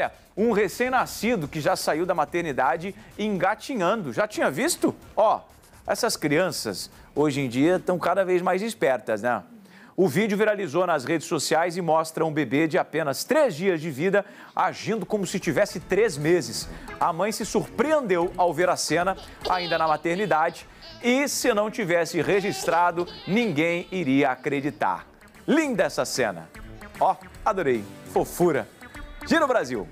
É, um recém-nascido que já saiu da maternidade engatinhando. Já tinha visto? Ó, essas crianças hoje em dia estão cada vez mais espertas, né? O vídeo viralizou nas redes sociais e mostra um bebê de apenas três dias de vida agindo como se tivesse três meses. A mãe se surpreendeu ao ver a cena, ainda na maternidade, e se não tivesse registrado, ninguém iria acreditar. Linda essa cena. Ó, adorei. Fofura. Giro Brasil.